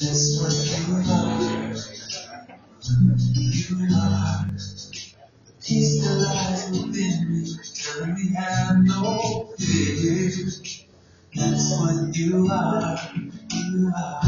He's the light within me, telling me have no fear. That's what you are, you are.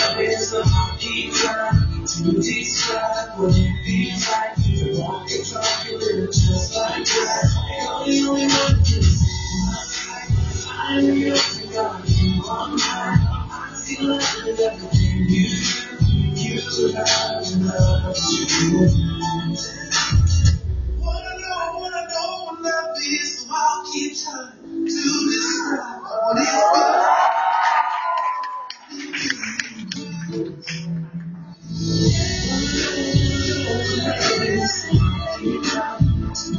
is the monkey grind. To describe what it feels like. to walk and talk your little just like that. You're the only one who's I am the only your cigar, you my mine. I still have everything you do. You love, love, you.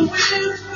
乌云